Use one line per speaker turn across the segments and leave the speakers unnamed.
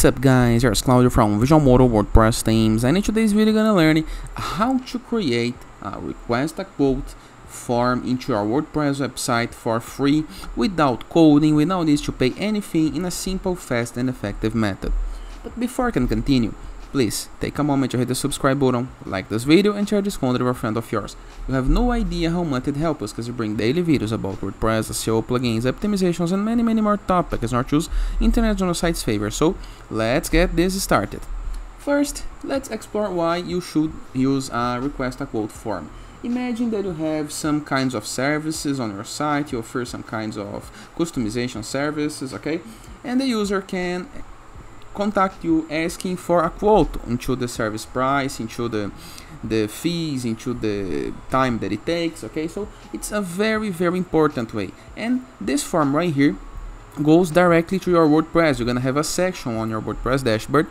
What's up guys, here's Claudio from Visualmodo WordPress themes and in today's video gonna learn how to create a request a quote form into your WordPress website for free without coding, without need to pay anything in a simple, fast and effective method. But before I can continue, Please take a moment to hit the subscribe button, like this video and share this content with a friend of yours. You have no idea how much it helps us because we bring daily videos about WordPress, SEO, plugins, optimizations and many many more topics in our choose internet on site's favor. So let's get this started. First, let's explore why you should use a request a quote form. Imagine that you have some kinds of services on your site, you offer some kinds of customization services, okay? And the user can contact you asking for a quote into the service price, into the the fees, into the time that it takes. Okay, so it's a very very important way. And this form right here goes directly to your WordPress. You're gonna have a section on your WordPress dashboard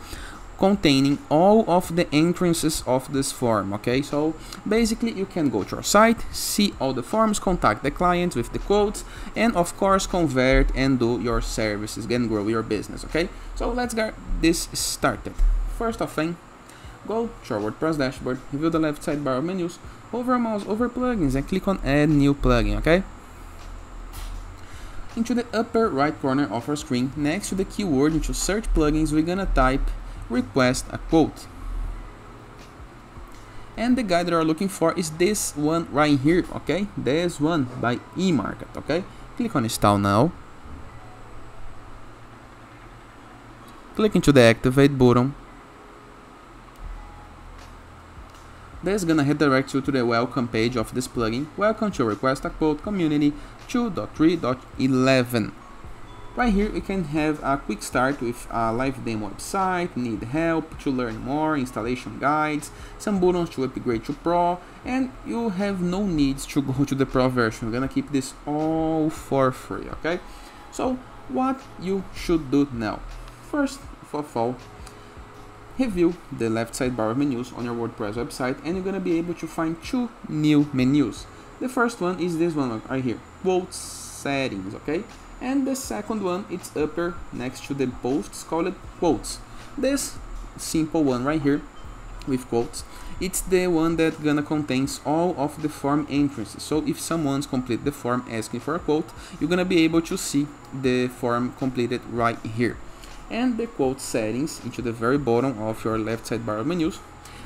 containing all of the entrances of this form okay? So basically you can go to our site see all the forms contact the clients with the quotes and of course convert and do your services and grow your business okay? So let's get this started. First of thing go to our WordPress dashboard review the left sidebar menus hover mouse over plugins and click on add new plugin okay? Into the upper right corner of our screen next to the keyword into search plugins we're gonna type request a quote. And the guide that you're looking for is this one right here, okay? This one by eMarket, okay? Click on install now. Click into the activate button. This is gonna redirect you to the welcome page of this plugin. Welcome to Request a Quote Community 2.3.11. Right here you can have a quick start with a live demo website, need help to learn more, installation guides, some buttons to upgrade to Pro, and you have no needs to go to the Pro version. We're gonna keep this all for free, okay? So what you should do now? First of all, review the left sidebar of menus on your WordPress website and you're gonna be able to find two new menus. The first one is this one right here, quotes settings, okay? And the second one it's upper next to the posts called quotes. This simple one right here with quotes it's the one that gonna contains all of the form entrances. So if someone's complete the form asking for a quote you're gonna be able to see the form completed right here. And the quote settings into the very bottom of your left side sidebar menus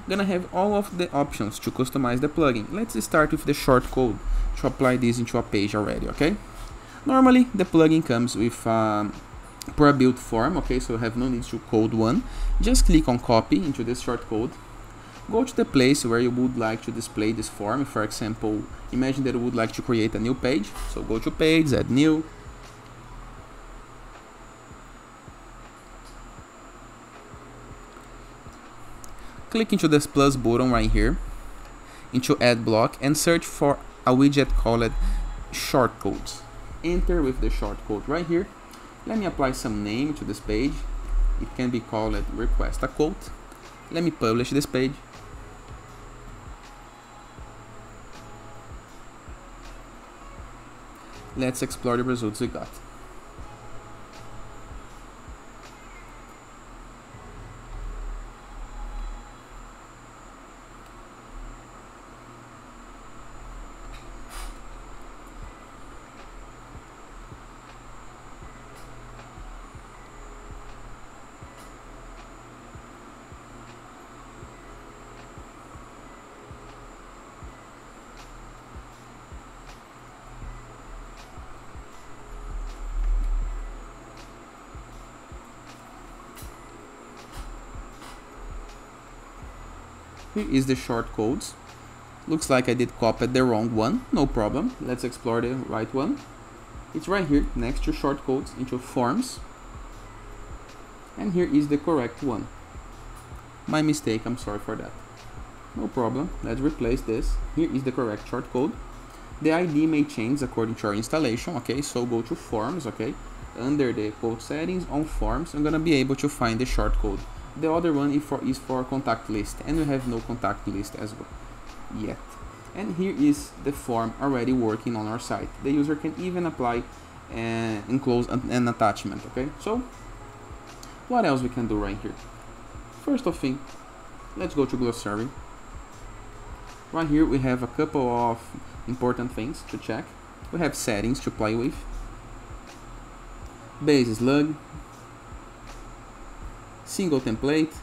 gonna have all of the options to customize the plugin. Let's start with the short code. To apply this into a page already okay Normally, the plugin comes with pre-built form, okay, so you have no need to code one. Just click on copy into this short code. Go to the place where you would like to display this form. For example, imagine that you would like to create a new page. So go to page, add new. Click into this plus button right here, into add block and search for a widget called shortcodes enter with the shortcode right here. Let me apply some name to this page. It can be called request a quote. Let me publish this page. Let's explore the results we got. Here is the short codes. Looks like I did copy the wrong one. No problem. Let's explore the right one. It's right here next to short codes into forms. And here is the correct one. My mistake, I'm sorry for that. No problem. Let's replace this. Here is the correct short code. The ID may change according to our installation, okay? So go to forms, okay? Under the quote settings on forms, I'm gonna be able to find the short code. The other one is for, is for contact list and we have no contact list as well yet. And here is the form already working on our site. The user can even apply and enclose an, an attachment, okay? So What else we can do right here? First of thing, let's go to glossary. Right here we have a couple of important things to check. We have settings to play with. Base slug. Single template.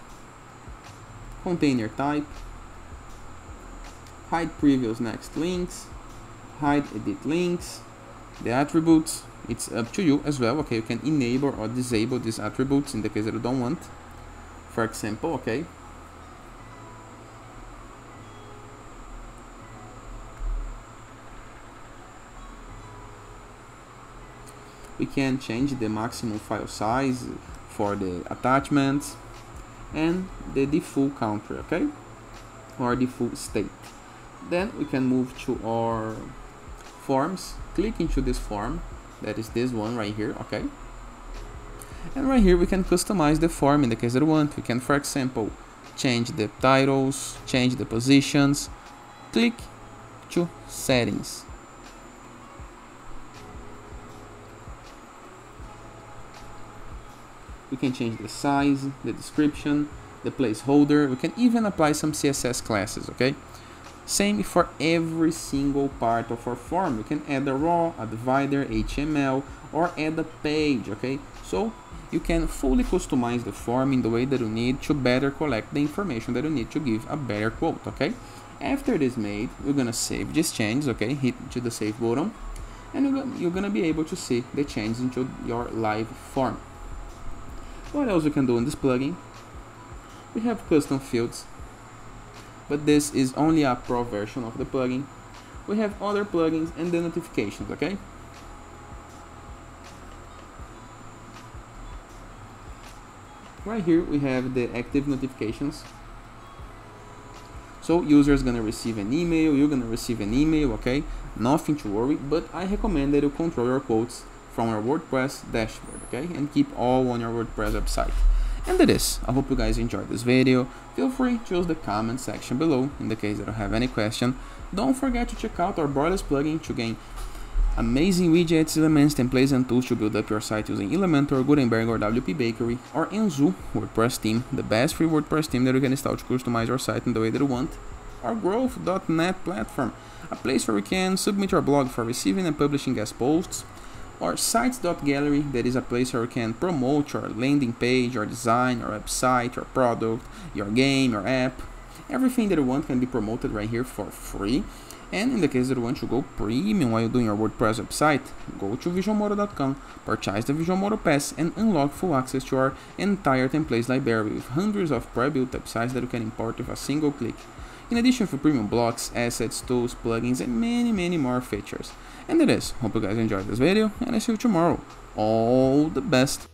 Container type. Hide previous next links. Hide edit links. The attributes, it's up to you as well. Okay, you can enable or disable these attributes in the case that you don't want. For example, okay, we can change the maximum file size for the attachments and the default country okay? Or default state. Then we can move to our forms. Click into this form. That is this one right here okay? And right here we can customize the form. In the case that we want we can for example change the titles change the positions. Click to settings we can change the size, the description, the placeholder, we can even apply some CSS classes, okay? Same for every single part of our form. We can add a raw, a divider, HTML, or add a page, okay? So you can fully customize the form in the way that you need to better collect the information that you need to give a better quote, okay? After it is made, we're gonna save these changes, okay? Hit to the save button, and you're gonna be able to see the changes into your live form. What else we can do in this plugin? We have custom fields, but this is only a pro version of the plugin. We have other plugins and the notifications, okay? Right here we have the active notifications. So users gonna receive an email, you're gonna receive an email, okay? Nothing to worry, but I recommend that you control your quotes from our WordPress dashboard, okay? And keep all on your WordPress website. And that is, I hope you guys enjoyed this video. Feel free to use the comment section below in the case that you have any question. Don't forget to check out our Borderless plugin to gain amazing widgets, elements, templates, and tools to build up your site using Elementor, Gutenberg, or WP Bakery, or Enzu WordPress theme, the best free WordPress theme that you can install to customize your site in the way that you want. Our Growth.net platform, a place where you can submit your blog for receiving and publishing guest posts, or sites.gallery that is a place where you can promote your landing page, your design, your website, your product, your game, your app. Everything that you want can be promoted right here for free. And in the case that you want to go premium while you're doing your WordPress website, go to visualmodo.com, purchase the Visualmodo Pass, and unlock full access to our entire templates library with hundreds of pre-built websites that you can import with a single click. In addition to premium blocks, assets, tools, plugins, and many, many more features. And it is. Hope you guys enjoyed this video, and I see you tomorrow. All the best.